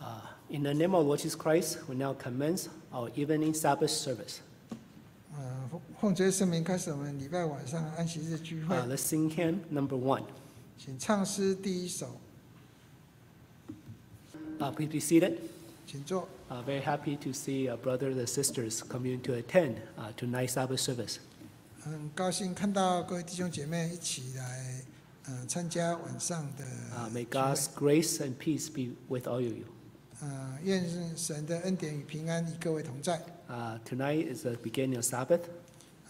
Uh, In the name of Lord Jesus Christ, we now commence our evening Sabbath service. 呃，奉奉主耶稣圣名开始我们礼拜晚上安息日聚会 Uh,，Let's sing hymn number one. 请唱诗第一首， Uh, Please be seated. 请坐。 Uh, Very happy to see our brothers and sisters coming to attend uh, tonight's Sabbath service. 很高兴看到各位弟兄姐妹一起来，呃，参加晚上的 Uh, May 聚会 God's grace and peace be with all of you. 呃，愿神的恩典与平安与各位同在。 Uh, Tonight is the beginning of Sabbath,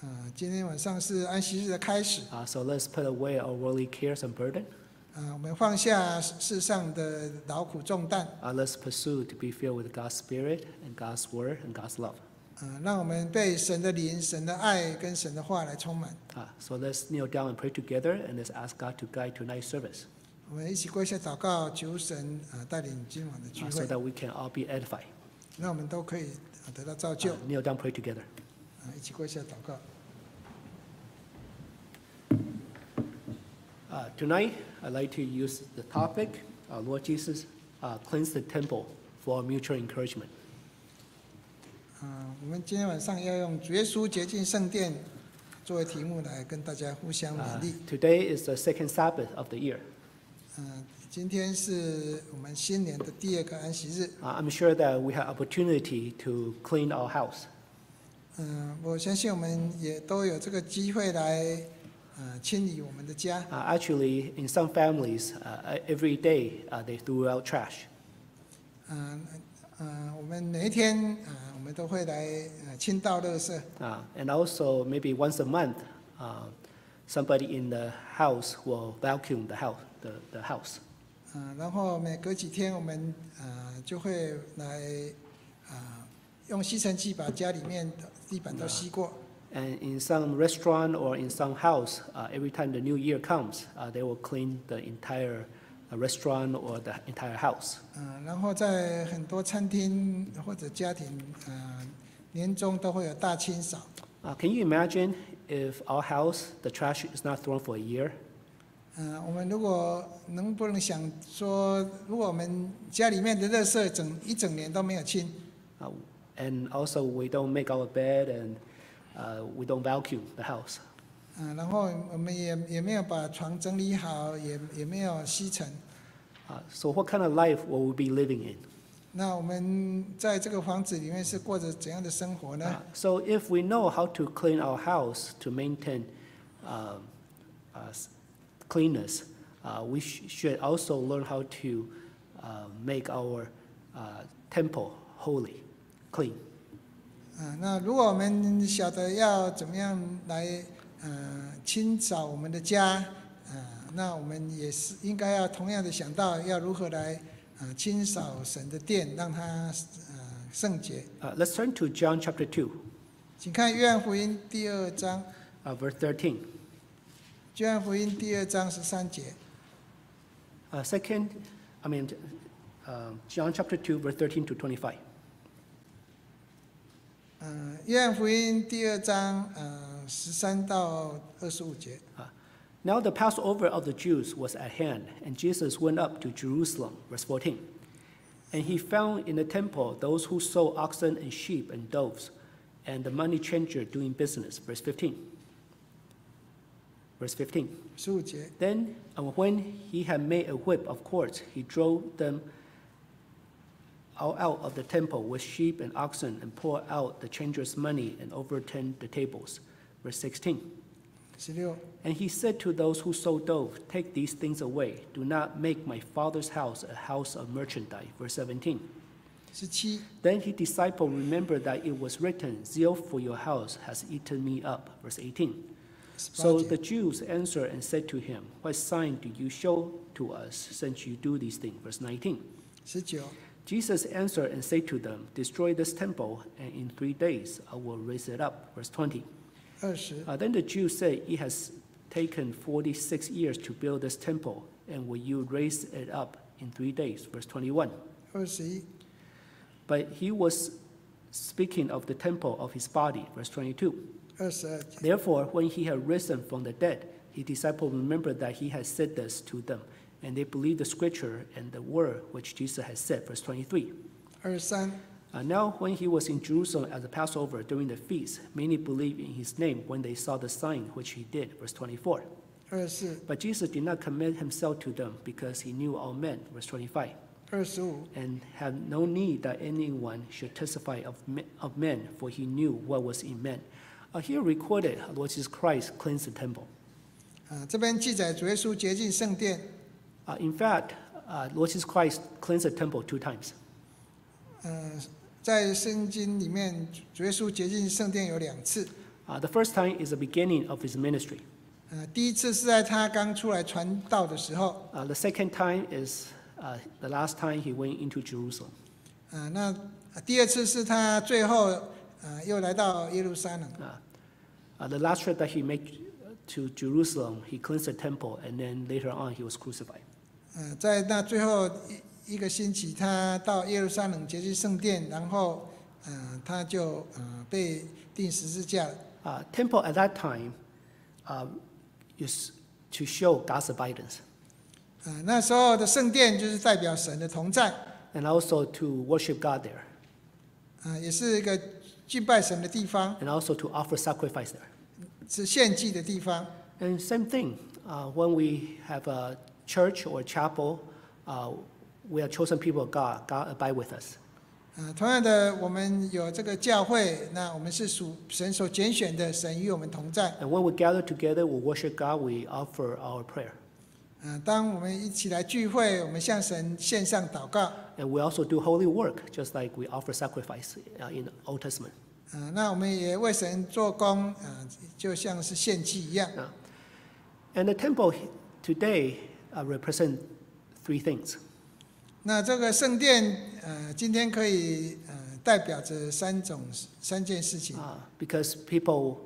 呃，今天晚上是安息日的开始， uh, so let's put away our worldly cares and burden. 呃，我们放下世上的劳苦重担， Uh, Let's pursue to be filled with God's Spirit and God's Word and God's love. 呃，让我们被神的灵、神的爱跟神的话来充满。 Uh, So let's kneel down and pray together, and let's ask God to guide tonight's service 我们一起跪下祷告，求神啊带领今晚的聚 uh, so 会，that we can all be edified. 让我们都可以呃得到造就 Uh,。Kneel down, pray together. 啊，一起跪下祷告。Uh, Tonight, I'd like to use the topic, uh, Lord Jesus, uh, cleanse the temple for mutual encouragement. 啊，我们今天晚上要用主耶稣洁净圣殿作为题目来跟大家互相 Uh, 勉励。Today is the second Sabbath of the year. I'm sure that we have opportunity to clean our house. 嗯，我相信我们也都有这个机会来呃清理我们的家。 Uh, Actually, in some families, uh, every day, uh, they threw out trash. 嗯嗯，我们每一天啊，我们都会来呃清倒垃圾。 Uh, And also, maybe once a month, uh, somebody in the house will vacuum the house, the the house. 嗯，然后每隔几天我们呃就会来啊用吸尘器把家里面的地板都吸过。 And in some restaurant or in some house, uh, every time the new year comes, uh, they will clean the entire uh, restaurant or the entire house. 嗯，然后在很多餐厅或者家庭，呃，年终都会有大清扫。 Uh, can you imagine if our house, the trash is not thrown for a year? 嗯，我们如果能不能想说，如果我们家里面的垃圾整一整年都没有清，Uh, and also, we don't make our bed and uh, we don't vacuum the house. 嗯，然后我们也也没有把床整理好，也也没有吸尘。Uh, so, what kind of life will we be living in? 那我们在这个房子里面是过着怎样的生活呢 Uh,？so, if we know how to clean our house to maintain um, uh, s- cleanness, uh, we sh- should also learn how to uh, make our uh, temple holy, clean. 啊，那如果我们晓得要怎么样来呃清扫我们的家，呃，那我们也是应该要同样的想到要如何来呃清扫神的殿，让它呃圣洁。Uh, let's turn to John chapter two. 请看约翰福音第二章，uh, verse 13. 约翰福音第二章十三节。 Uh, second, I mean, um, John chapter 2, verse 13 to 25. 嗯，约翰福音第二章呃十三到二十五节。 Now the Passover of the Jews was at hand, and Jesus went up to Jerusalem, verse 14. And he found in the temple those who sold oxen and sheep and doves, and the money changer doing business, verse 15. Verse 15. 十五节， Then, uh, when he had made a whip of cords, he drove them all out of the temple with sheep and oxen, and poured out the changers' money and overturned the tables. Verse 16. 十六。 And he said to those who sold doves, Take these things away. Do not make my father's house a house of merchandise. Verse 17. 十七， Then his disciple remembered that it was written, Zeal for your house has eaten me up. Verse 18. So the Jews answered and said to him, What sign do you show to us since you do these things? Verse 19. 19. Jesus answered and said to them, Destroy this temple, and in three days I will raise it up. Verse 20. 20. Uh, then the Jews said, It has taken 46 years to build this temple, and will you raise it up in three days? Verse 21. 21. But he was speaking of the temple of his body. Verse 22. Therefore, when he had risen from the dead, his disciples remembered that he had said this to them, and they believed the scripture and the word which Jesus had said. Verse 23. Uh, now, when he was in Jerusalem at the Passover during the feast, many believed in his name when they saw the sign which he did. Verse 24. But Jesus did not commit himself to them because he knew all men. Verse 25. And had no need that anyone should testify of of men, for he knew what was in men. Uh, here recorded, Lord Jesus Christ cleansed the temple. 啊，这边记载主耶稣洁净圣殿， Uh, in fact, uh, Lord Jesus Christ cleansed the temple two times. 呃，在圣经里面，主耶稣洁净圣殿有两次。 Uh, the first time is the beginning of his ministry. 呃，第一次是在他刚出来传道的时候， Uh, the second time is uh, the last time he went into Jerusalem. 啊，那呃第二次是他最后 呃又来到耶路撒冷。Uh, the last trip that he made to Jerusalem, he cleansed the temple, and then later on he was crucified. 嗯，在那最后一一个星期，他到耶路撒冷洁净圣殿，然后呃他就呃被钉十字架啊。Uh, temple at that time uh, is to show God's abidance 呃，那时候的圣殿就是代表神的同在，and also to worship God there 啊、也是一个敬拜神的地方， and also to offer sacrifice there. 是献祭的地方。 And same thing, uh, when we have a church or chapel, uh, we are chosen people of God. God abide with us. 啊，同样的，我们有这个教会，那我们是属神所拣选的，神与我们同在。 And when we gather together, we worship God, we offer our prayer. 啊，当我们一起来聚会，我们向神献上祷告。 And we also do holy work, just like we offer sacrifice uh, in the Old Testament. 啊，那我们也为神做工，啊，就像是献祭一样。 And the temple today uh, represent three things. 那这个圣殿，呃，今天可以呃代表着三种三件事情。 Uh, because people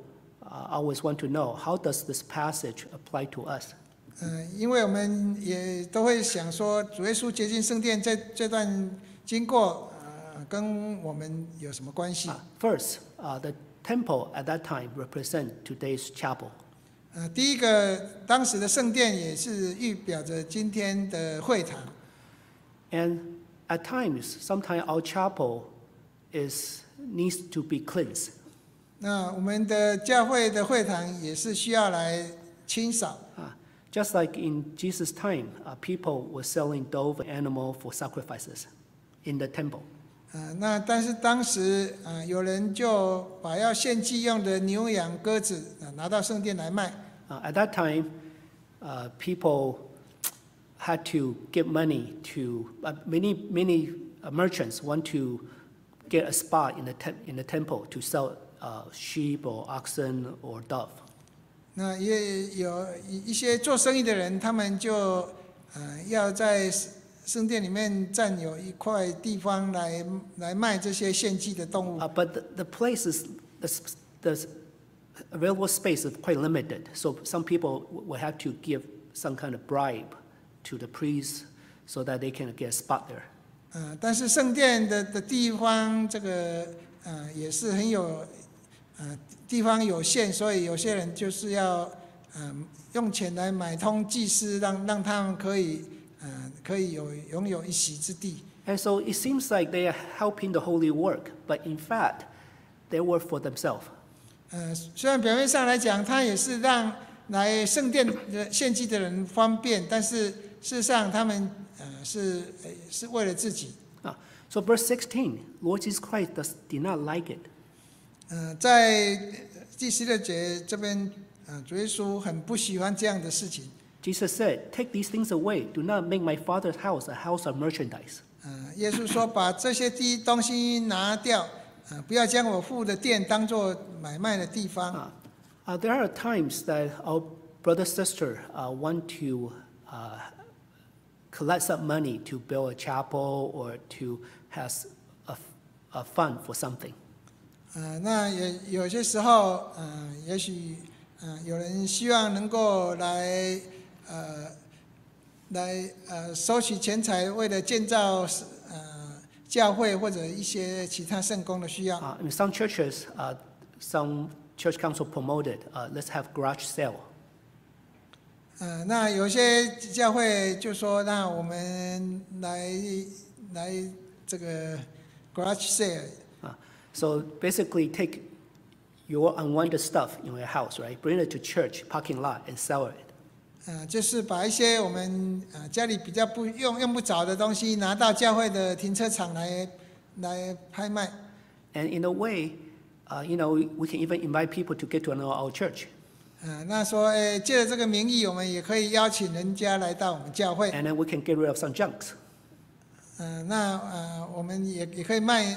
uh, always want to know how does this passage apply to us? 嗯，因为我们也都会想说，主耶稣接近圣殿这这段经过，呃，跟我们有什么关系 Uh,？first, uh, the temple at that time represent today's chapel. 呃，第一个，当时的圣殿也是预表着今天的会堂。And at times, sometimes our chapel is needs to be cleansed. 那我们的教会的会堂也是需要来清扫。Uh, just like in Jesus' time, uh, people were selling dove animal for sacrifices in the temple. 呃，那但是当时啊、呃有人就把要献祭用的牛羊鸽子啊拿到圣殿来卖。 Uh, at that time, uh, people had to give money to uh, many many uh, merchants want to get a spot in the tem- in the temple to sell uh, sheep or oxen or dove. 那也有一一些做生意的人，他们就呃要在圣殿里面占有一块地方来来卖这些献祭的动物 Uh,。but the, the place is the, the available space is quite limited, so some people will have to give some kind of bribe to the priest so that they can get a spot there. 呃，但是圣殿的的地方，这个呃也是很有呃地方有限，所以有些人就是要嗯、用钱来买通祭司，让让他们可以呃可以有拥有一席之地。And so it seems like they are helping the holy work, but in fact, they work for themselves. 呃，虽然表面上来讲，他也是让来圣殿的献祭的人方便，但是事实上他们呃是呃是为了自己。Ah, so verse sixteen, Lord Jesus Christ does, did not like it. 呃，在第十六节这边，啊，主耶稣很不喜欢这样的事情。Jesus said, "Take these things away. Do not make my Father's house a house of merchandise." 呃，耶稣说，把这些地东西拿掉，啊，不要将我父的殿当做买卖的地方。啊，There are times that our brother sister uh want to uh collect some money to build a chapel or to has a a fund for something. 呃，那也有些时候，呃，也许，呃，有人希望能够来，呃，来呃收取钱财，为了建造呃教会或者一些其他圣公的需要。Uh, in some churches, uh, some church council promoted, uh, let's have garage sale. 呃，那有些教会就说，那我们来来这个 garage sale，So basically, take your unwanted stuff in your house, right? Bring it to church parking lot and sell it. 呃，就是把一些我们呃家里比较不用用不着的东西拿到教会的停车场来来拍卖。 And in a way, uh, you know, we can even invite people to get to know our church. 呃，那说，哎，借着这个名义，我们也可以邀请人家来到我们教会。 And then we can get rid of some junks. 嗯、那呃，我们也也可以卖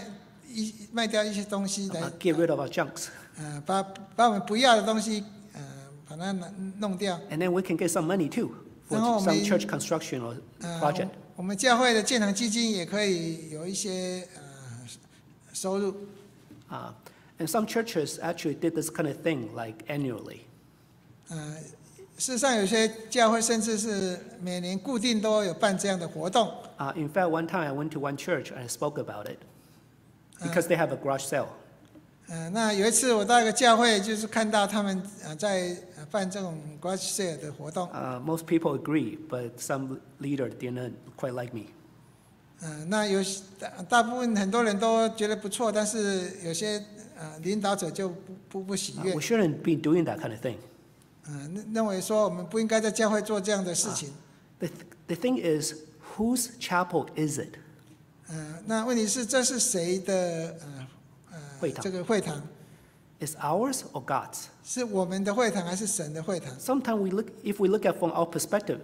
一卖掉一些东西来 Uh,，get rid of our junks. 呃，把把我们不要的东西，呃，把它拿弄掉。And then we can get some money too for some church construction or 呃，project. 我我们教会的建堂基金也可以有一些呃收入。Uh, and some churches actually did this kind of thing like annually. 呃，事实上，有些教会甚至是每年固定都有办这样的活动。Uh, in fact, one time I went to one church and I spoke about it because they have a garage sale. 呃，那有一次我到一个教会，就是看到他们呃在呃办这种 garage sale 的活动。 Uh, most people agree, but some leader didn't quite like me. 呃，那有些大大部分很多人都觉得不错，但是有些呃领导者就不不不喜 Uh, 悦 we，shouldn't be doing that kind of thing. 呃，认认为说我们不应该在教会做这样的事情。 The, th- the thing is, whose chapel is it? 呃，那问题是这是谁的呃呃会堂这个会堂？ Is ours or God's? 是我们的会堂还是神的会堂？ Sometimes we look, if we look at from our perspective,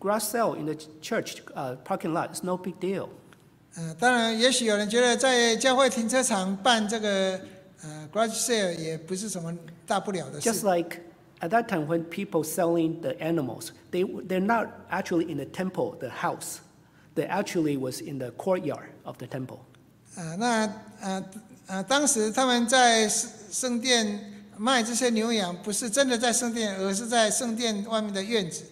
garage sale in the ch- church uh, parking lot is no big deal. 呃，当然，也许有人觉得在教会停车场办这个呃 garage sale 也不是什么大不了的 Just 事。 like at that time when people selling the animals, they, they're not actually in the temple, the house. They actually was in the courtyard of the temple. 呃，那呃呃，当时他们在圣圣殿卖这些牛羊，不是真的在圣殿，而是在圣殿外面的院子。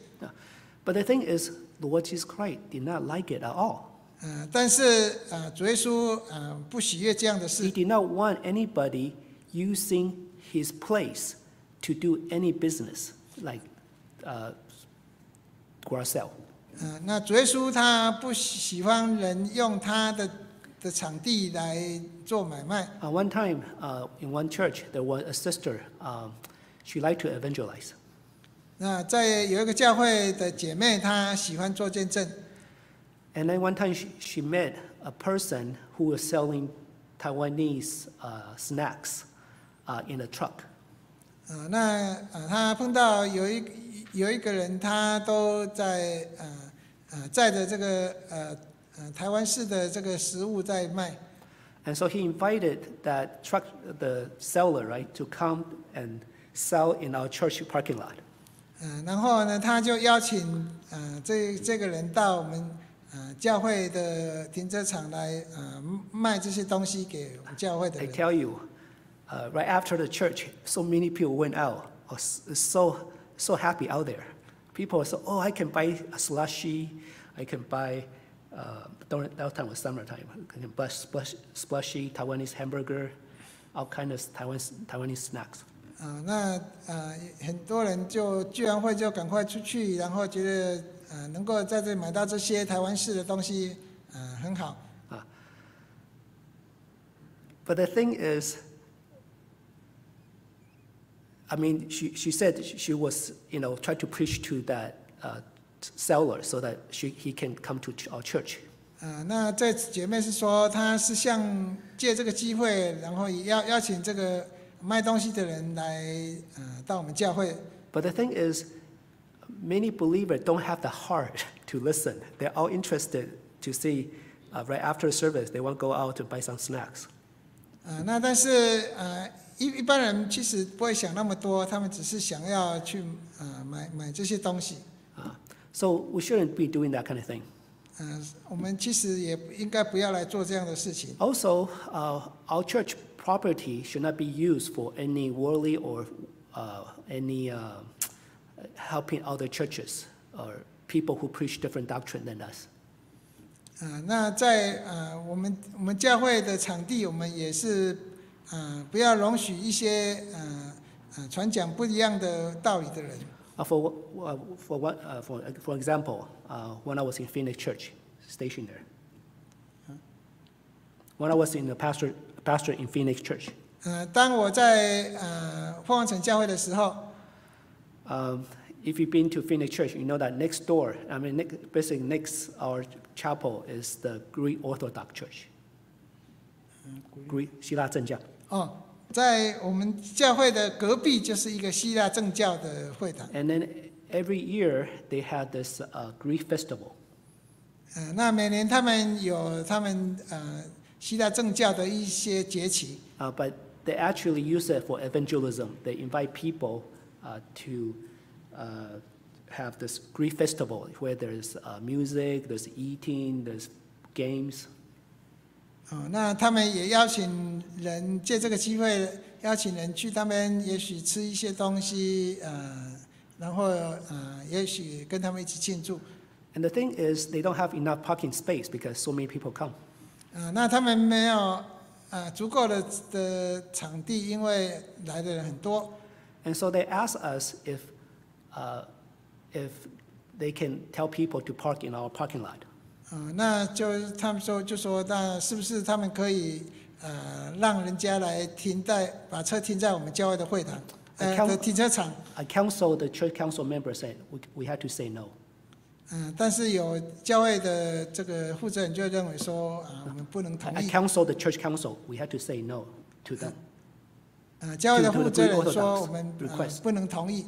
But the thing is, Lord Jesus Christ did not like it at all. 呃，但是呃，主耶稣呃不喜悦这样的 He 事。 did not want anybody using his place to do any business, like uh, garage sale. 呃，那主耶稣他不喜欢人用他的的场地来做买卖。Uh, one time uh, in one church, there was a sister. Um, she liked to evangelize, 那在有一个教会的姐妹，她喜欢做见证。and then one time she, she met a person who was selling Taiwanese uh, snacks uh, in a truck. 呃，那呃，她碰到有一有一个人，他都在呃呃载着这个呃呃台湾式的这个食物在卖。And so he invited that truck, the seller, right, to come and sell in our church parking lot. 嗯、然后呢，他就邀请呃这这个人到我们呃教会的停车场来呃卖这些东西给我们教会的 I 人。tell you, uh, right after the church, so many people went out, was so so happy out there. People said, "Oh, I can buy a slushy, I can buy." Uh, during that time was summertime. I can buy splash, splashy Taiwanese hamburger, all kind of Taiwanese Taiwanese snacks. 啊、那呃很多人就聚完会就赶快出去，然后觉得呃能够在这里买到这些台湾式的东西，呃很好。 But the thing is, I mean, she, she said she she was, you know, trying to preach to that uh, seller so that she, he can come to ch- our church. 呃，那这姐妹是说，她是想借这个机会，然后也邀邀请这个卖东西的人来呃到我们教会。 But the thing is, many believers don't have the heart to listen. They're all interested to see, uh, right after service, they want to go out to buy some snacks. 呃，那但是呃 一一般人其实不会想那么多，他们只是想要去呃买买这些东西。Uh, so we shouldn't be doing that kind of thing. 呃，我们其实也应该不要来做这样的事情。Also, uh, our church property should not be used for any worldly or uh, any uh, helping other churches or people who preach different doctrine than us. 呃，那在呃我们我们教会的场地，我们也是 呃不要容许一些呃呃传讲不一样的道理的人。 Uh, for uh, for what uh, for for example, uh, when I was in Phoenix Church, stationed there. When I was in the pastor pastor in Phoenix Church, 呃，当我在呃凤凰城教会的时候， um, if you've been to Phoenix Church, you know that next door, I mean, next, basically next our chapel is the Greek Orthodox Church. Greek 希腊正教。 哦，在我们教会的隔壁就是一个希腊正教的会堂。And then every year they had this uh, Greek festival. 呃，那每年他们有他们呃希腊正教的一些节期，Uh, but they actually use it for evangelism. They invite people uh, to uh, have this Greek festival where there's uh, music, there's eating, there's games. 哦，那他们也邀请人借这个机会邀请人去他们也许吃一些东西，呃，然后呃，也许跟他们一起庆祝。And the thing is, they don't have enough parking space because so many people come. 啊，那他们没有呃足够的的场地，因为来的人很多，And so they ask us if, uh, if they can tell people to park in our parking lot. 啊，那就他们说就说，那是不是他们可以呃让人家来停在把车停在我们教会的会堂的停车场？？I counsel the church council member said we, we had to say no. 嗯、但是有教会的这个负责人就认为说啊，我们不能同意 I。counsel the church council, we had to say no to them. 呃，教会的负责人说我们.不能同意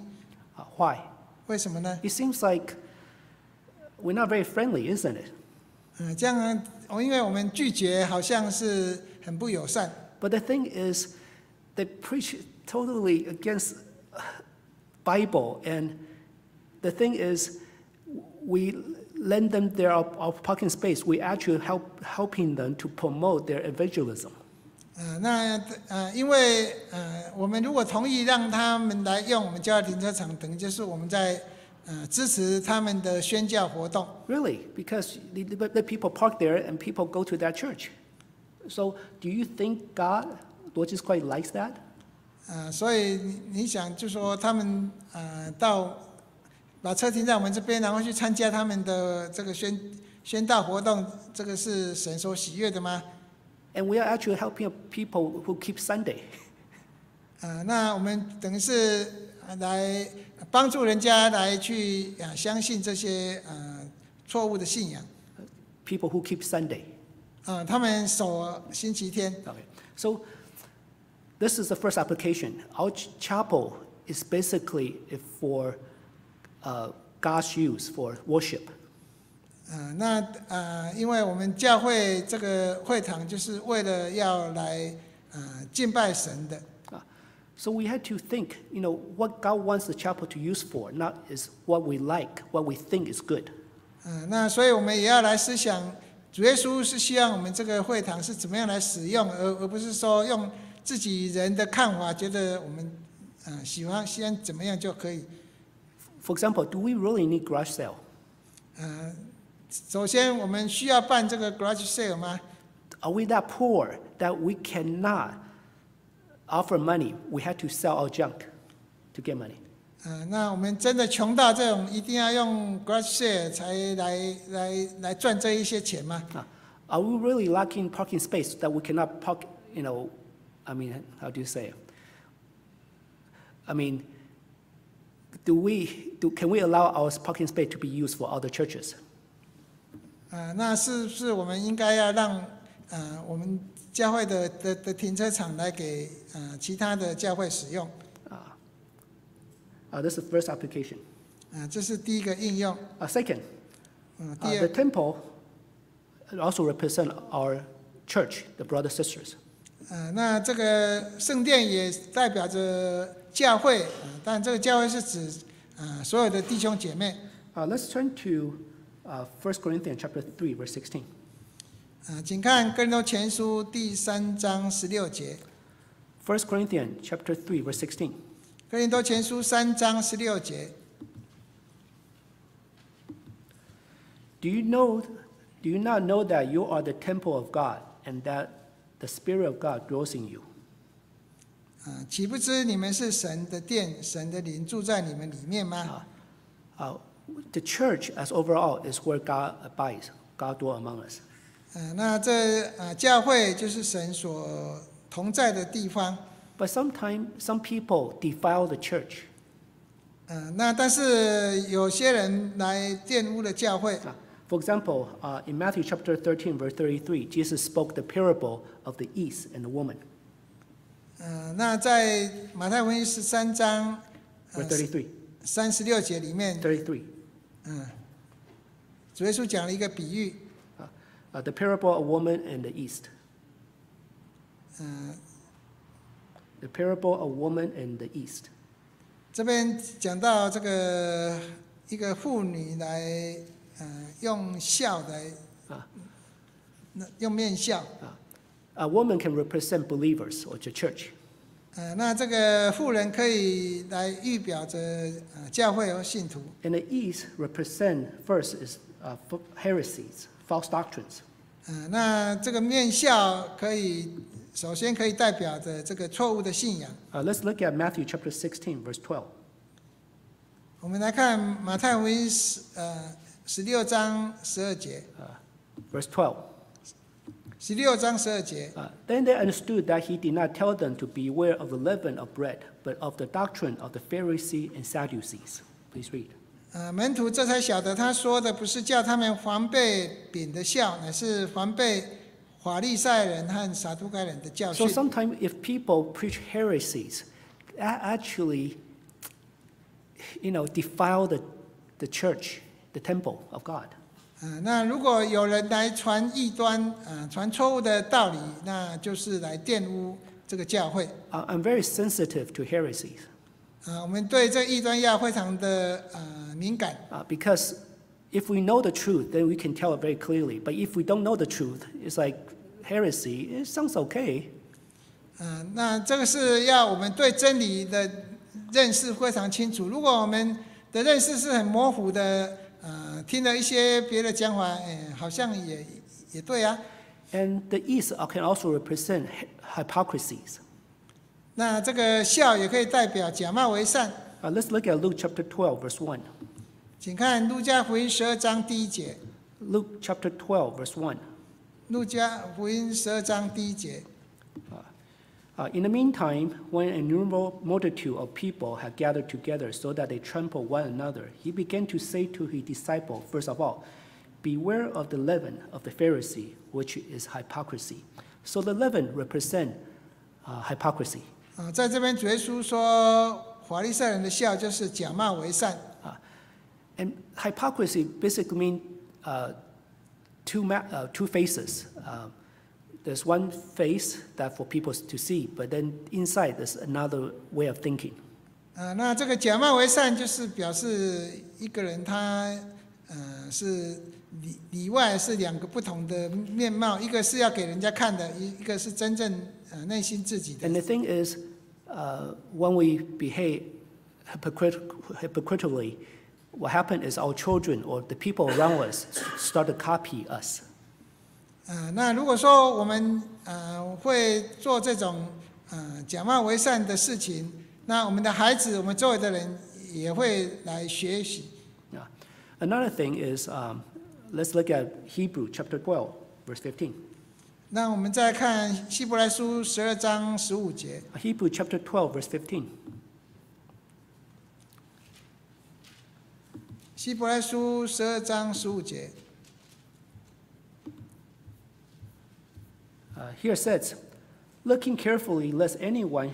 ，Uh, why? 为什么呢？It seems like we're not very friendly, isn't it? 嗯、这样呢，哦，因为我们拒绝好像是很不友善。But the thing is, they preach totally against uh, Bible, and the thing is, we lend them their our parking space. We actually help helping them to promote their evangelism. 呃，那呃，因为呃，我们如果同意让他们来用我们教会停车场，等于就是我们在 呃支持他们的宣教活动。 Really, because the, the, the people park there and people go to that church. So, do you think God, Lord Jesus Christ, likes that? 呃，所以你你想就说他们呃到把车停在我们这边，然后去参加他们的这个宣宣道活动，这个是神所喜悦的吗？ And we are actually helping people who keep Sunday. 呃，那我们等于是呃来 帮助人家来去啊相信这些呃错误的信仰。People who keep Sunday. 啊，他们守星期天。Okay. So this is the first application. Our ch- chapel is basically for uh, God's use for worship. 啊，那呃，因为我们教会这个会堂就是为了要来呃敬拜神的，So we had to think, you know, what God wants the chapel to use for, not is what we like, what we think is good. 嗯、那所以我们也要来思想，主耶稣是希望我们这个会堂是怎么样来使用，而而不是说用自己人的看法，觉得我们嗯喜欢先怎么样就可以。For example, do we really need garage sale? 嗯，首先我们需要办这个 garage sale 吗？Are we that poor that we cannot offer money? We had to sell our junk to get money. 呃，那我们真的穷到这种一定要用 garage sale 才来来来赚这一些钱吗？ Uh, Are we really lacking parking space that we cannot park, you know, I mean, how do you say it? I mean, do we, do, can we allow our parking space to be used for other churches? 啊，那是不是我们应该要让呃我们 教会的的的停车场来给呃其他的教会使用？ Uh, this is the first application. 啊，这是第一个应用。 Uh, second, 嗯， uh, 第 the 二， temple also represent our church, the brothers sisters. 呃，那这个圣殿也代表着教会，啊，但这个教会是指啊所有的弟兄姐妹。 Uh, let's turn to uh, 1 Corinthians chapter 3, verse 16. 啊，请看哥林多前书第三章十六节。First Corinthians chapter three verse sixteen。哥林多前书三章十六节。Do you know, do you not know that you are the temple of God and that the Spirit of God dwells in you? 啊，岂不知你们是神的殿，神的灵住在你们里面吗？Uh, the church, as overall, is where God abides. God dwell among us. 嗯、那这啊教会就是神所同在的地方。But sometimes some people defile the church. 嗯、那但是有些人来玷污了教会。Uh, For example, uh, in Matthew chapter 13, verse 33, Jesus spoke the parable of the east and the woman. 嗯、那在马太福音十三章 Verse 33. 三十六节里面，33. 嗯，主耶稣讲了一个比喻，Uh, the parable of woman and the east. 嗯、 The parable of woman and the east. 这边讲到这个一个妇女来，呃，用笑来，啊那用面笑， A woman can represent believers or the church. 呃，那这个妇人可以来预表着呃教会和信徒， And the east represent first is uh, f- heresies, false doctrines. 呃，那这个面笑可以首先可以代表着这个错误的信仰。 Uh, let's look at Matthew chapter 16, verse 12. 我们来看马太福音十呃十六章十二节， Verse 12. 十六章十二节， Uh, then they understood that he did not tell them to beware of the leaven of bread, but of the doctrine of the Pharisees and Sadducees. Please read. 呃，门徒这才晓得，他说的不是叫他们防备饼的笑，乃是防备法利赛人和撒都该人的教训 So。sometimes if people preach heresies, that actually, you know, defile the, the church, the temple of God. 呃，那如果有人来传异端，呃，传错误的道理，那就是来玷污这个教会。Uh, I'm very sensitive to heresies 啊、我们对这异端要非常的呃敏感。uh, because if we know the truth, then we can tell it very clearly. But if we don't know the truth, it's like heresy. It sounds okay, 嗯，那这个是要我们对真理的认识非常清楚。如果我们的认识是很模糊的，呃，听了一些别的讲法，哎，好像也也对啊。and the east can also represent hypocrisies. 那这个笑也可以代表假冒为善。 Uh, let's look at Luke chapter 12, verse 1. 请看路加福音十二章第一节。 Luke chapter 12, verse 1. 路加福音十二章第一节。 Uh, in the meantime, when an innumerable multitude of people had gathered together so that they trampled one another, he began to say to his disciples, first of all, Beware of the leaven of the Pharisee, which is hypocrisy. So the leaven represent uh, hypocrisy. 啊，在这边主耶稣说，法利赛人的笑就是假冒为善。啊 And hypocrisy basically means uh, two, ma- uh, two faces. Uh, there's one face that for people to see, but then inside there's another way of thinking. 啊，那这个假冒为善就是表示一个人他呃是里里外是两个不同的面貌，一个是要给人家看的，一一个是真正呃内心自己的 And。the thing is, uh, when we behave hypocrit- hypocritically, what happened is our children or the people around us start to copy us. 呃，那如果说我们呃会做这种呃假冒为善的事情，那我们的孩子，我们周围的人也会来学习。 Yeah. Another thing is, um, let's look at Hebrew chapter 12, verse 15. 那我们再看希伯来书十二章十五节， Hebrew chapter 12, verse 15. 希伯来书十二章十五节。 Uh, here it says, looking carefully, lest anyone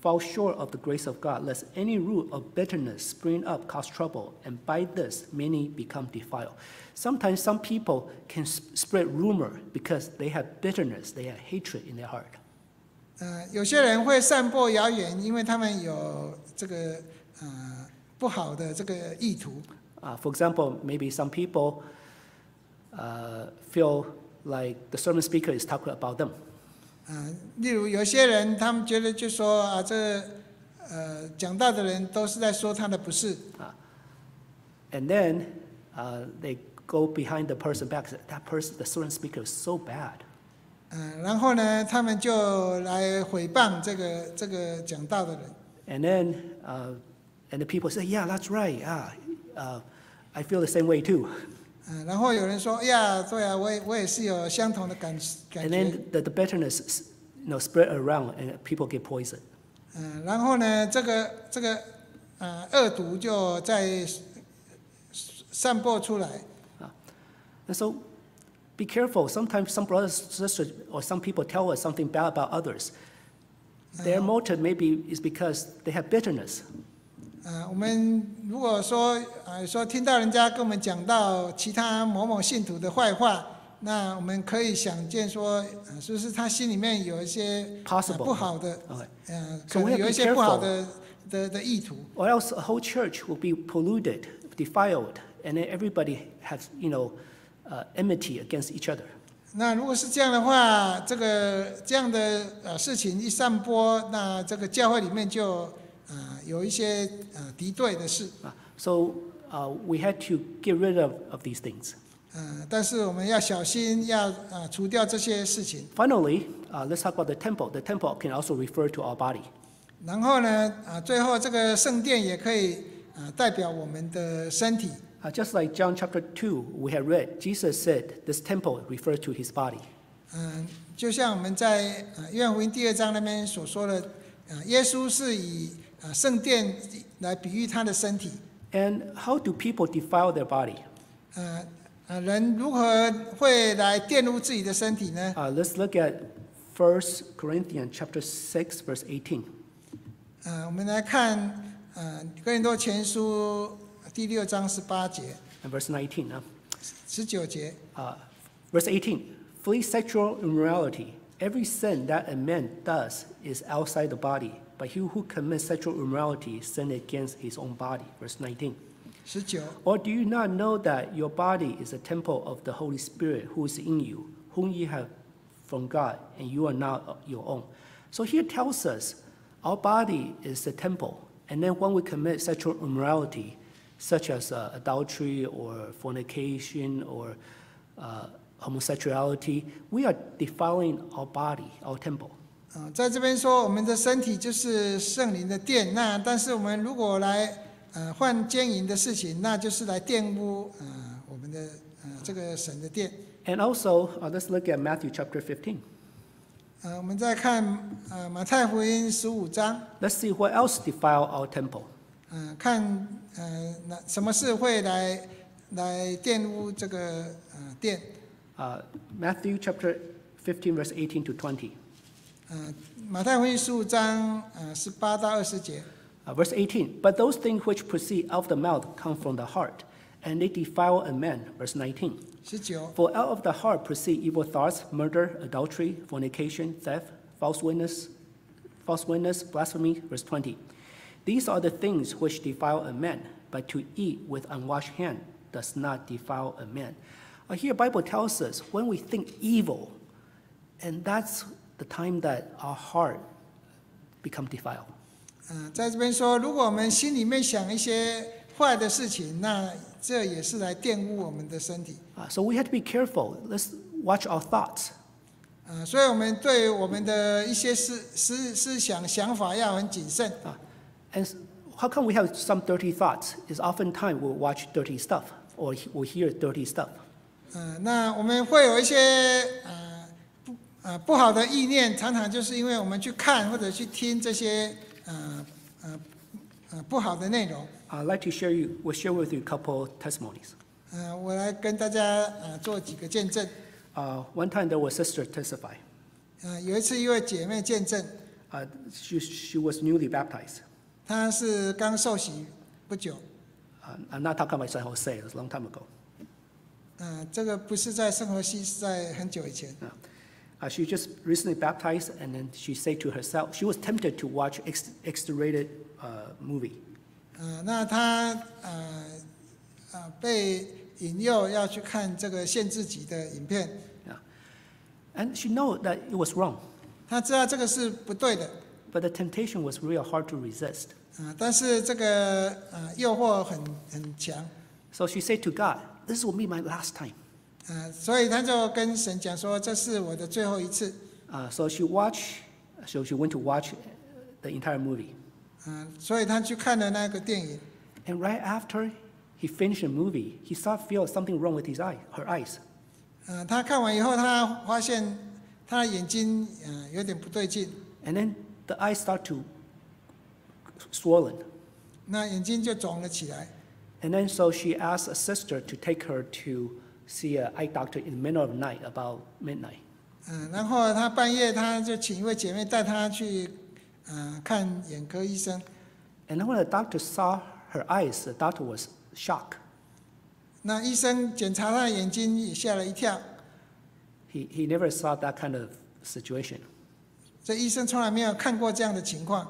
fall short of the grace of God, lest any root of bitterness spring up, cause trouble, and by this many become defiled. Sometimes some people can s- spread rumor because they have bitterness, they have hatred in their heart. 呃，有些人会散播谣言，因为他们有这个呃不好的这个意图。 Uh, for example, maybe some people uh, feel like the sermon speaker is talking about them. 啊、例如有些人他们觉得就说啊，这呃讲道的人都是在说他的不是，啊 And then uh, they go behind the person back that person, the sermon speaker is so bad. 嗯、然后呢，他们就来诽谤这个这个讲道的人。And then, uh, and the people say, yeah, that's right. Yeah, uh, I feel the same way too. 嗯、然后有人说，哎呀，对啊，我也我也是有相同的感感 And 觉。then the, the bitterness, you know, spread around and people get poisoned. 嗯、然后呢，这个这个呃恶毒就在散播出来。And so be careful. Sometimes some brothers, sisters, or some people tell us something bad about others. Their motive maybe is because they have bitterness. 啊，我们如果说啊说听到人家跟我们讲到其他某某信徒的坏话，那我们可以想见说，啊，是不是他心里面有一些、啊 Possible 不好的.嗯、可能有一些不好的的的意图。Or else a whole church will be polluted, defiled, and then everybody has, you know, uh, enmity against each other. 那如果是这样的话，这个这样的呃事情一散播，那这个教会里面就 啊、有一些呃敌对的事， Uh, so uh, we had to get rid of, of these things. 嗯、但是我们要小心，要啊、除掉这些事情。 Finally, uh, let's talk about the temple. The temple can also refer to our body. 然后呢，啊，最后这个圣殿也可以啊代表我们的身体， Uh, just like John chapter 2, we have read, Jesus said this temple refers to his body. 嗯，就像我们在啊约翰福音第二章那边所说的，啊，耶稣是以 啊圣殿来比喻他的身体， And how do people defile their body? 啊啊，人如何会来玷污自己的身体呢？ Uh, let's look at 1 Corinthians chapter 6, verse 18. 啊，我们来看啊哥林多前书第六章十八节、 And verse 19. Uh, 十九节， uh, verse 18 Flee sexual immorality. Every sin that a man does is outside the body, but he who commits sexual immorality sins against his own body. Verse 19. 十九。Or do you not know that your body is a temple of the Holy Spirit who is in you, whom you have from God, and you are not your own? So here tells us our body is the temple, and then when we commit sexual immorality, such as uh, adultery or fornication or uh, homosexuality, we are defiling our body, our temple. 啊，在这边说我们的身体就是圣灵的殿，那但是我们如果来呃换奸淫的事情，那就是来玷污呃我们的呃这个神的殿。And also, uh, let's look at Matthew chapter fifteen. 呃，我们再看呃马太福音十五章，Let's see what else defile our temple. 嗯、看呃那什么事会来来玷污这个呃殿。Uh, Matthew chapter fifteen verse 18 to 20. 呃，马太福音十五章呃十八到二十节。 Uh, verse 18, but those things which proceed out of the mouth come from the heart, and they defile a man. Verse 19, 十九， for out of the heart proceed evil thoughts, murder, adultery, fornication, theft, false witness, false witness, blasphemy. Verse 20, these are the things which defile a man, but to eat with unwashed hand does not defile a man. Uh, here, Bible tells us when we think evil, and that's the time that our heart become defiled. 嗯、在这边说，如果我们心里面想一些坏的事情，那这也是来玷污我们的身体。 Uh, so we have to be careful. Let's watch our thoughts. 啊，所以我们对我们的一些思思思想想法要很谨慎。 And s- how come we have some dirty thoughts? Is oftentimes we'll watch dirty stuff or he- we'll hear dirty stuff. 嗯、那我们会有一些呃不 呃不好的意念，常常就是因为我们去看或者去听这些呃呃呃不好的内容。I'd like to share you, we'll share with you a couple testimonies. 呃、我来跟大家呃做几个见证。Uh, one time there was sister testify. 呃、有一次一位姐妹见证，Uh, she, she was newly baptized. 她是刚受洗不久。Uh, I'm not talking about San Jose, it was a long time ago. 嗯、这个不是在生活系，是在很久以前。Uh, she just recently baptized, and then she said to herself, she was tempted to watch X, X-rated uh, movie. 嗯、那她呃呃被引诱要去看这个限制级的影片， And she knew that it was wrong, 她知道这个是不对的， but the temptation was real hard to resist. 啊、但是这个呃诱惑很很强， So she said to God, this will be my last time. 呃，所以他就跟神讲说，这是我的最后一次。 Uh, so she watched, so she went to watch the entire movie. 嗯、所以他去看了那个电影。 And right after he finished the movie, he started feel something wrong with his eye, her eyes. 嗯、他看完以后，他发现他的眼睛嗯、呃有点不对劲， And then the eyes start to swollen. 那眼睛就肿了起来。 And then so she asked a sister to take her to see an eye doctor in the middle of the night, about midnight. 嗯、然后他半夜他就请一位姐妹带他去嗯、呃看眼科医生。 And then when the doctor saw her eyes, the doctor was shocked. 那医生检查他的眼睛也吓了一跳， He, he never saw that kind of situation. 这医生从来没有看过这样的情况。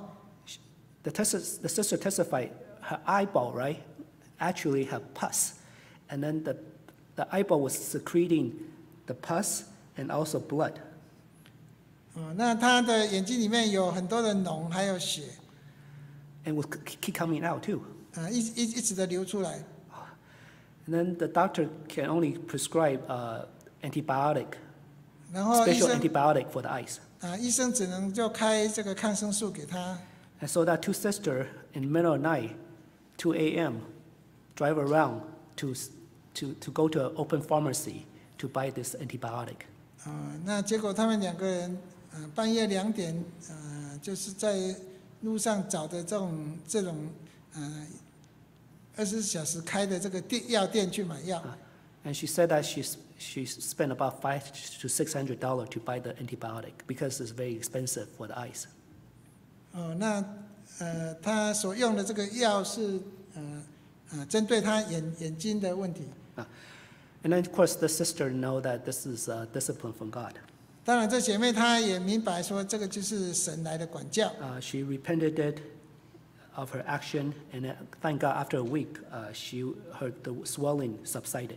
The, tes- the sister testified her eyeball, right, actually had pus. And then the, the eyeball was secreting the pus and also blood. 哦，那他的眼睛里面有很多的脓，还有血， And was k- keep coming out too. 啊、一一一直的流出来。 And then the doctor can only prescribe uh, antibiotic, 然后医 special 生 antibiotic for the eyes. 啊、医生只能就开这个抗生素给他。 And so that two sister in the middle of the night, 2 a.m., drive around to, s- to, to go to an open pharmacy to buy this antibiotic. 啊、那结果他们两个人，呃，半夜两点，呃，就是在路上找的这种这种，呃，二十四小时开的这个店药店去买药。And she said that she's, she spent about five to six hundred dollars to buy the antibiotic because it's very expensive for the eyes. 哦，那呃，他所用的这个药是呃呃，针对他眼眼睛的问题。And then, of course, the sister know that this is uh, discipline from God. 当然，这姐妹她也明白说，这个就是神来的管教。 Uh, she repented it of her action, and uh, thank God, after a week, uh, she her the swelling subsided.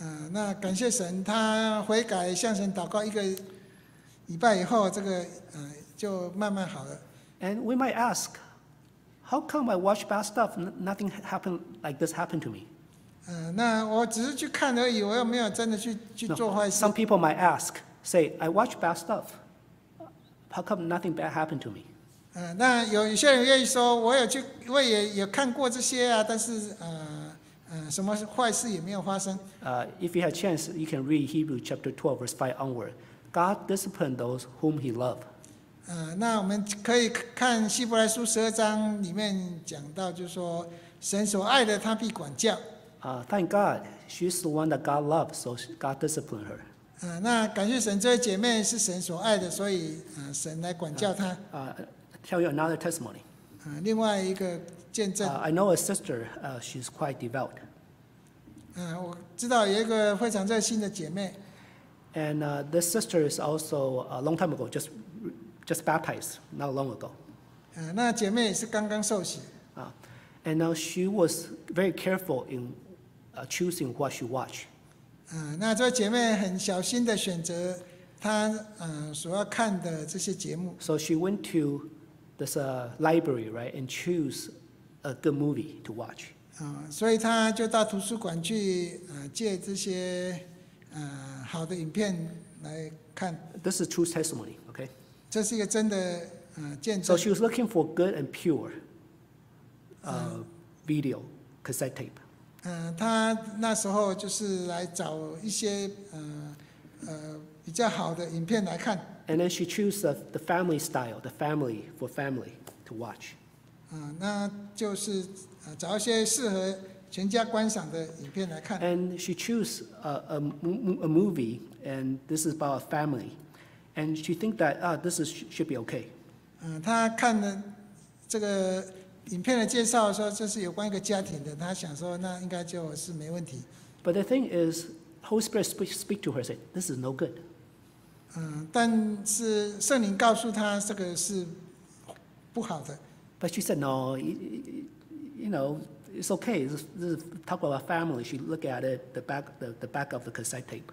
呃，那感谢神，她悔改向神祷告一个礼拜以后，这个呃就慢慢好了。 And we might ask, how come I watch bad stuff, n- nothing happened like this happened to me? 呃，那我只是去看而已，我又没有真的去去 No, 做坏事 Some。people might ask, say, I watch bad stuff. How come nothing bad happened to me? 呃，那有有些人愿意说，我有去，我也有看过这些啊，但是呃呃，什么坏事也没有发生。 Uh, if you have chance, you can read Hebrew chapter 12, verse 5 onward. God disciplined those whom he loved. 呃，那我们可以看希伯来书十二章里面讲到，就是说神所爱的，他必管教。 Uh, thank God, she's the one that God loved, so God disciplined her. 呃，那感谢神，这位姐妹是神所爱的，所以呃，神来管教她。 Uh, tell you another testimony. 呃，另外一个见 Uh, 证， I know a sister, uh, she's quite devout. 呃，我知道有一个非常热心的姐妹， And uh, this sister is also a long time ago, just, just baptized, not long ago. 呃，那姐妹也是刚刚受洗， Uh, and now she was very careful in uh, choosing what she watched. 呃，那这位姐妹很小心的选择她呃所要看的这些节目， So she went to this uh, library, right, and choose a good movie to watch. 啊、所以她就到图书馆去呃借这些呃好的影片来看， This is true testimony, okay? 这是一个真的呃见 So 证。 she was looking for good and pure uh, video cassette tape. 嗯，他那时候就是来找一些呃呃比较好的影片来看，And then she chose the, the family style, the family for family to watch. 啊、那就是呃找一些适合全家观赏的影片来看。And she chose a, a, a movie, and this is about a family. And she think that, ah, this is, should be okay. 嗯、他看了这个影片的介绍说这是有关一个家庭的，他想说那应该就是没问题。But the thing is, Holy Spirit speak, speak to her, say, this is no good. 嗯、但是圣灵告诉他这个是不好的。But she said, no, y- y- you know, it's okay. This, this is talk about family. She look at it, the back, the, the back of the cassette tape.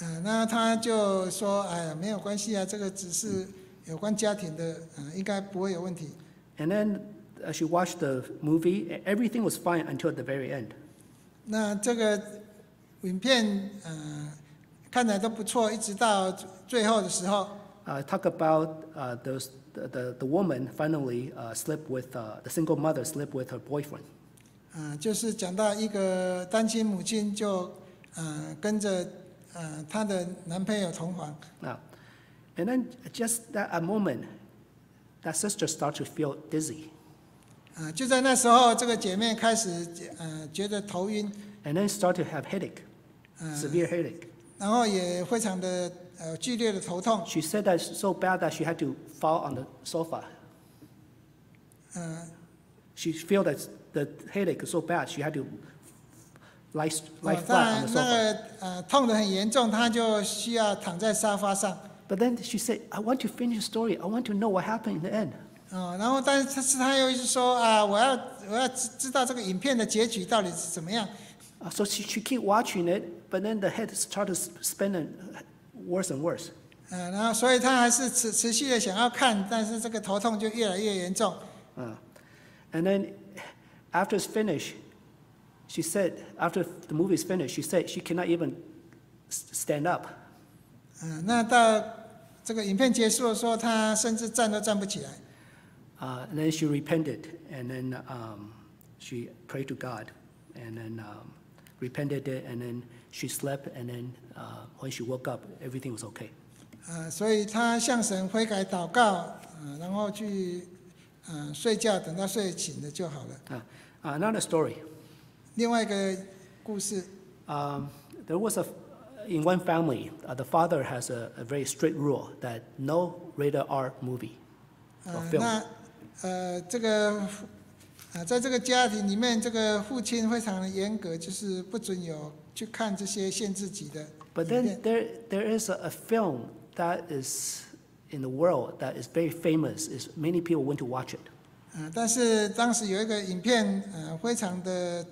嗯、那他就说，哎呀，没有关系啊，这个只是有关家庭的，嗯、应该不会有问题。And then uh, she watched the movie. e- Everything was fine until the very end. 那这个 影片呃看起来都不错，一直到最后的时候， Uh, talk about uh, those, the, the, the woman finally uh, slept with, uh, the single mother slept with her boyfriend. 啊、就是讲到一个单亲母亲就呃跟着呃她的男朋友同房， Now, and then just that a moment, that sister started to feel dizzy. 啊、就在那时候，这个姐妹开始呃觉得头晕，And then start to have headache, 呃 severe headache. 然后也非常的呃剧烈的头痛，She said that so bad that she had to fall on the sofa. 呃 She feel that the headache so bad, she had to lie, 哦 lie 当 flat on 然 the 那 sofa. 那个呃痛得很严重，她就需要躺在沙发上。But then she said, I want to finish the story. I want to know what happened in the end. 哦，然后但是他是他又是说啊，我要我要知知道这个影片的结局到底是怎么样。Uh, so she, she keep watching it, but then the head started spinning worse and worse. 嗯，然后所以他还是持持续的想要看，但是这个头痛就越来越严重。Uh, and then after it's finished, she said, after the movie is finished, she said she cannot even stand up. 嗯、那到这个影片结束的时候，他甚至站都站不起来。Uh, and then she repented, and then um, she prayed to God, and then um, repented it, and then she slept, and then uh, when she woke up, everything was okay. 呃，所以他向神悔改祷告，呃，然后去呃睡觉，等到睡醒了就好了。 Uh, another story. 另外一个故事， Um, there was a, in one family, uh, the father has a, a very strict rule that no rated R movie or 呃， film. 那呃这个呃在这个家庭里面，这个父亲非常的严格，就是不准有去看这些限制级的 But then。there, there is a, film that is in the world that is very famous. Is many people want to watch it. 呃，但是当时有一个影片，呃，非常的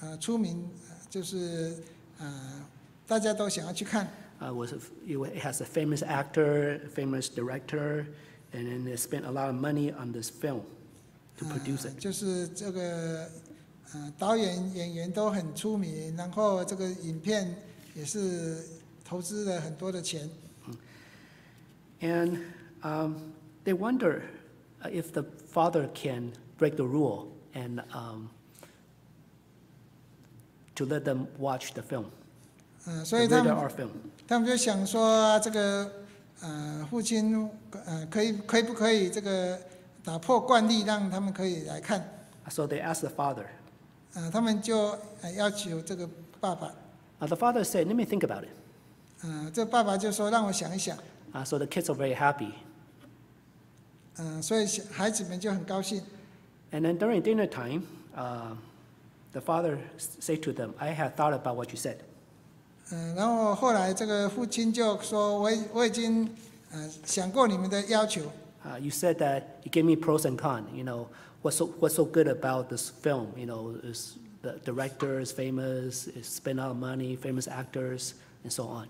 呃出名，呃就是呃大家都想要去看。Uh, was a, it has a famous actor, famous director, and then they spent a lot of money on this film to produce 呃 it. 就是这个呃导演演员都很出名，然后这个影片也是投资了很多的钱。 And um, they wonder uh, if the father can break the rule and um, to let them watch the film, 嗯、 the 所以他 rated 们 R film. 他们就想说，这个 呃父亲呃可以可以不可以这个打破惯例，让他们可以来看。 So they asked the father. 呃，他们就呃要求这个爸爸， Uh, the father said, "Let me think about it." 呃，这爸爸就说让我想一想。 Uh, so the kids are very happy. 嗯，所以小孩子们就很高兴。 And then during dinner time, uh, the father s- said to them, "I have thought about what you said." 嗯，然后后来这个父亲就说：“我我已经呃想过你们的要求，Uh, you said that you gave me pros and cons. You know, what's so, what's so good about this film? You know, is the director is famous, is spent a lot of money, famous actors, and so on.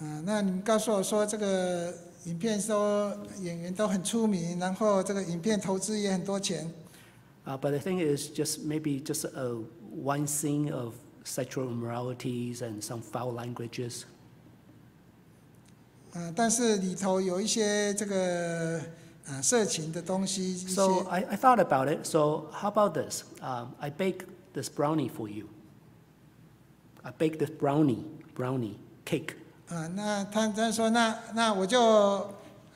啊、那你们告诉我说这个影片说演员都很出名，然后这个影片投资也很多钱，Uh, but the thing is, just maybe just a one scene of sexual immoralities and some foul languages. 嗯、但是里头有一些这个呃色情的东西，一些 So I, I thought about it. So how about this? Um, I bake this brownie for you. I bake this brownie, brownie cake. 啊、那他他说那那我就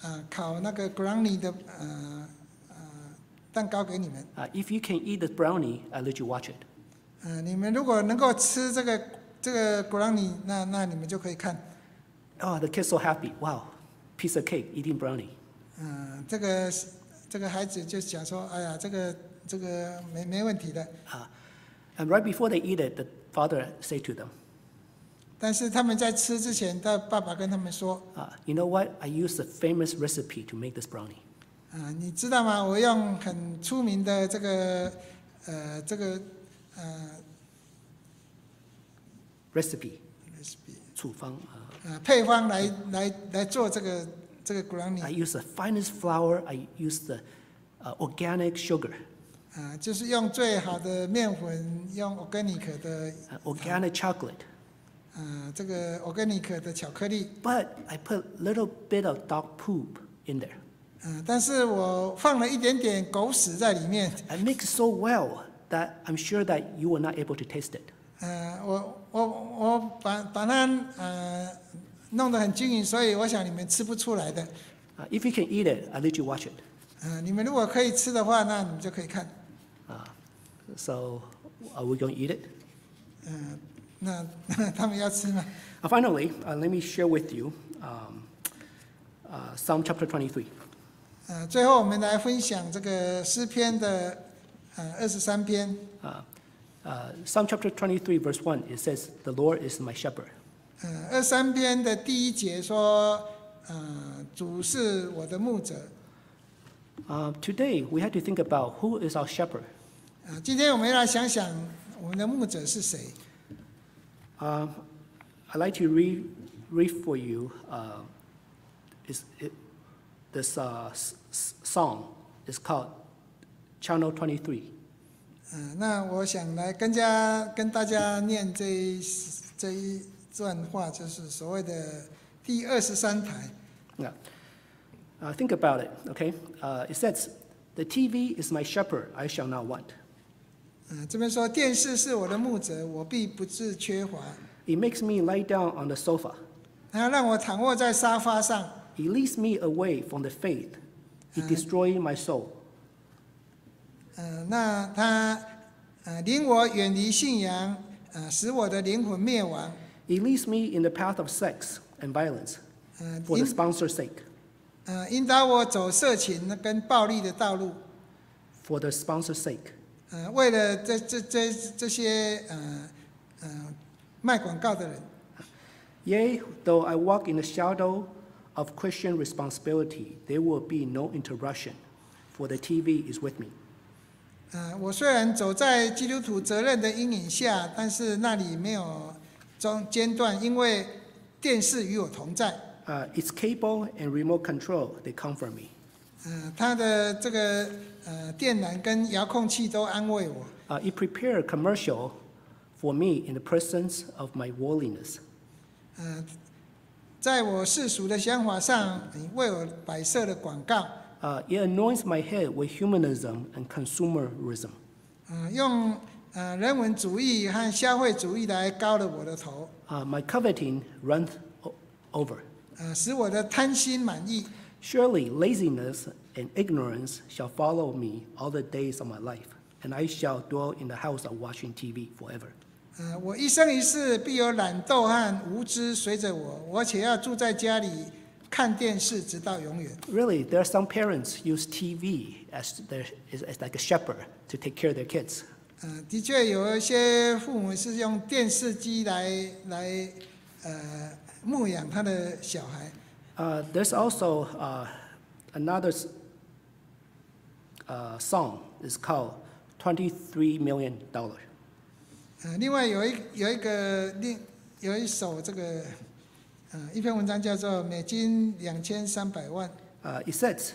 呃烤那个 brownie 的呃呃蛋糕给你们。 Uh, if you can eat this brownie, I'll let you watch it. 嗯、你们如果能够吃这个这个 brownie，那那你们就可以看。Oh, the kid's so happy. Wow, piece of cake, eating brownie. 嗯、这个这个孩子就想说，哎呀，这个这个没没问题的。Uh, and right before they eat it, the father said to them, 但是他们在吃之前，他爸爸跟他们说，uh, you know what? I used a famous recipe to make this brownie. 啊、你知道吗？我用很出名的这个呃这个呃 Recipe, recipe 处方, uh, 呃配方来来来做这个这个 granny I use the finest flour. I use the uh, organic sugar, 啊、就是用最好的面粉，用 organic 的 uh, organic chocolate, 呃这个 organic 的巧克力，but I put little bit of dog poop in there. 嗯、但是我放了一点点狗屎在里面，I mix it so well that I'm sure that you were not able to taste it. 呃，我我我把把它呃弄得很均匀，所以我想你们吃不出来的。 Uh, if you can eat it, I'll let you watch it. 呃，你们如果可以吃的话，那你们就可以看。 So, are we going to eat it? 嗯、那他们要吃吗？ Uh, finally, uh, let me share with you um, uh, Psalm chapter 23. 呃，最后我们来分享这个诗篇的呃 二十三篇。 Uh, uh, Psalm chapter 23, verse 1, it says, The Lord is my shepherd. 呃，二三篇的第一节说，呃，主是我的牧者。 Uh, today, we had to think about who is our shepherd. 啊，今天我们要来想想我们的牧者是谁。 Um, I'd like to read, read for you uh, is, it, this uh, s- s- song. is called Channel 23. 嗯、那我想来跟家跟大家念这一这一段话，就是所谓的第二十三台。 Yeah. Uh, think about it, okay? Uh, it says, The TV is my shepherd, I shall not want. 嗯、这边说电视是我的牧者，我必不致缺乏。 It makes me lie down on the sofa. 它让我躺卧在沙发上， It leads me away from the faith. It destroys my soul. 嗯、那它呃领我远离信仰，呃，使我的灵魂灭亡。 It leads me in the path of sex and violence 嗯、 for the 引 sponsor's sake. 呃引导我走色情跟暴力的道路。 For the sponsor's sake. 呃，为了这这这这些呃呃卖广告的人， Yea, though I walk in the shadow of Christian responsibility, there will be no interruption, for the TV is with me. 呃，我虽然走在基督徒责任的阴影下，但是那里没有中间断，因为电视与我同在。Uh, its cable and remote control, they comfort me. 呃，它的这个呃电缆跟遥控器都安慰我。Uh, it prepared a commercial for me in the presence of my worldliness. 呃，在我世俗的想法上，你为我摆设了广告，Uh, it anoints my head with humanism and consumerism. 嗯、用呃人文主义和消费主义来高了我的头， Uh, my coveting runs o- over. 呃，使我的贪心满意。 Surely laziness and ignorance shall follow me all the days of my life, and I shall dwell in the house of watching TV forever. 呃，我一生一世必有懒惰和无知随着我，我且要住在家里 看电视，直到永远。 Really, there are some parents use TV as, their, as, as like a shepherd to take care of their kids. 呃，的确有一些父母是用电视机来来呃牧养他的小孩。 Uh, there's also uh, another s- uh, song. It's called $23 million. 呃，另外有一有一个另有一首这个 呃一篇文章叫做《美金两千三百万》。Uh, it says,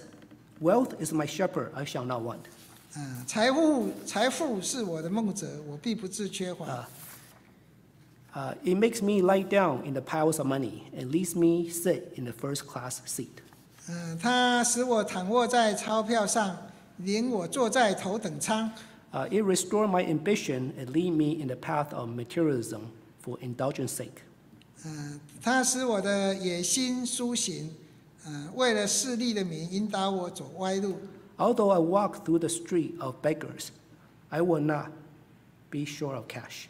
Wealth is my shepherd, I shall not want. 嗯，财富财富是我的牧者，我必不致缺乏。Uh, uh, it makes me lie down in the piles of money and leaves me sit in the first class seat. 嗯，它使我躺卧在钞票上，领我坐在头等舱。Uh, it restored my ambition and lead me in the path of materialism for indulgence sake. 嗯，他使我的野心苏醒。嗯，为了势力的名，引导我走歪路。Although I walk through the street of beggars, I will not be short of cash.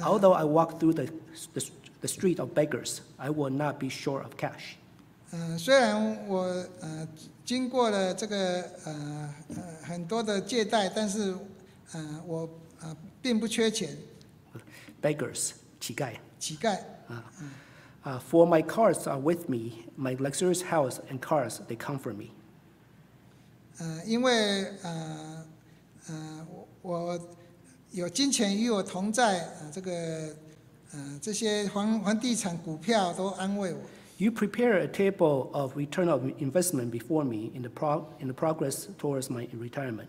Although I walk through the, the, the street of beggars, I will not be short of cash. 嗯，虽然我呃经过了这个呃呃很多的借贷，但是呃我呃并不缺钱，Beggars, 乞丐.乞丐。 Uh, for my cars are with me, my luxurious house and cars, they comfort me. 呃，因为呃呃我我有金钱与我同在，呃这个呃这些房房地产股票都安慰我。 You prepare a table of return of investment before me in the, pro, in the progress towards my retirement.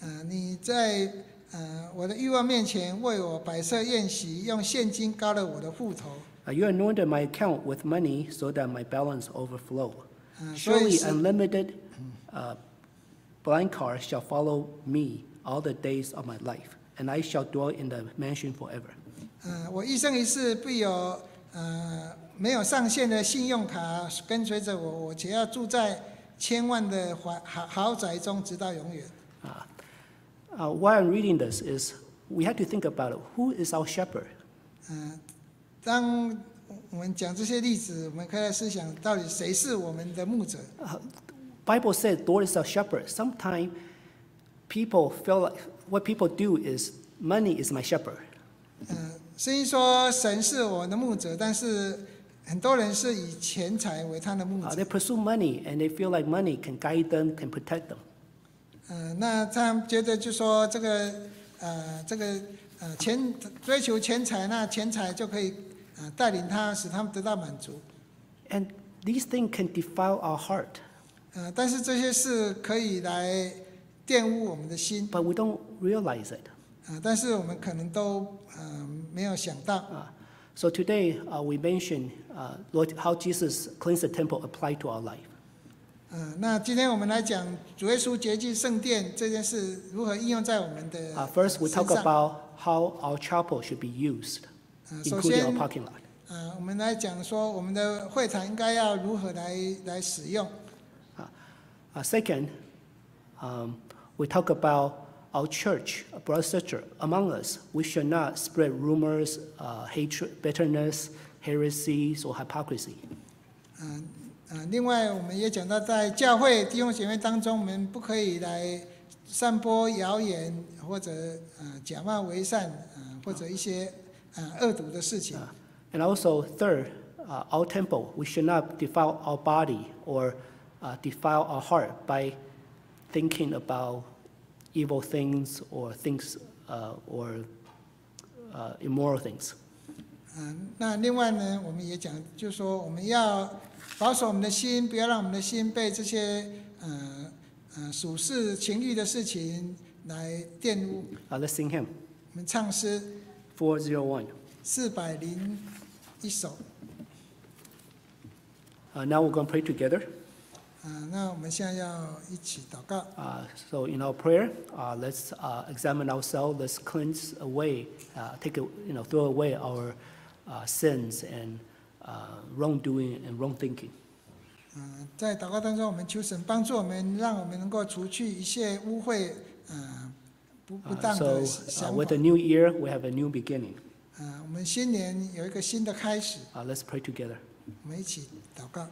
呃，你在 呃，我的欲望面前为我摆设宴席，用现金高了我的户头。Uh, you anointed my account with money so that my balance overflow. Surely unlimited uh, blind cars shall follow me all the days of my life, and I shall dwell in the mansion forever. 嗯，我一生一世必有呃没有上限的信用卡跟随着我，我只要住在千万的豪豪豪宅中，直到永远。Uh, why I'm reading this is we have to think about it. Who is our shepherd? 嗯，当我们讲这些例子，我们可以来思想，到底谁是我们的牧者？ Bible says Lord is our shepherd. Sometimes people feel like what people do is money is my shepherd. 嗯，圣经说神是我的牧者，但是很多人是以钱财为他的牧 Uh, 者。 they pursue money and they feel like money can guide them, can protect them. 嗯，那他们觉得就说这个呃这个呃钱追求钱财，那钱财就可以呃带领他，使他们得到满足。And these things can defile our heart, 呃，但是这些事可以来玷污我们的心，but we don't realize it. 啊、但是我们可能都呃没有想到。Uh, so today uh, we mention uh, Lord, how Jesus cleansed the temple applied to our life. 嗯、那今天我们来讲主耶稣洁净圣殿这件事如何应用在我们的 Uh, first, we talk。about how our chapel should be used, 呃，首 including our，parking lot. 呃，我们来讲说我们的会场应该要如何来来使用。Uh, second, um, we talk about our church, uh, brother sister, among us. We should not spread rumors, uh, hatred, bitterness, heresies, or hypocrisy. 嗯嗯，另外我们也讲到，在教会弟兄姐妹当中，我们不可以来散播谣言或者呃假冒为善，呃或者一些呃恶毒的事情。Uh, and also, third, uh, our temple, we should not defile our body or uh, defile our heart by thinking about evil things or things uh, or immoral things. 嗯，那另外呢，我们也讲，就是说我们要保守我们的心，不要让我们的心被这些呃呃俗世情欲的事情来玷污。Uh, let's sing hymn 我们唱诗 Four zero one 四百零一首。Uh, now we're going to pray together. 啊，那我们现在要一起祷告。Uh, so in our prayer, uh, let's uh, examine ourselves. Let's cleanse away, uh, take a, you know, throw away our uh, sins and uh, wrongdoing and wrong thinking. 嗯，在祷告当中，我们求神帮助我们，让我们能够除去一切污秽，呃，不不 Uh, 当 so 的 uh, 想 with 法 the。new year, we have a new beginning. 啊，我们新年有一个新的开始， Uh, let's pray together. 我们一起祷告。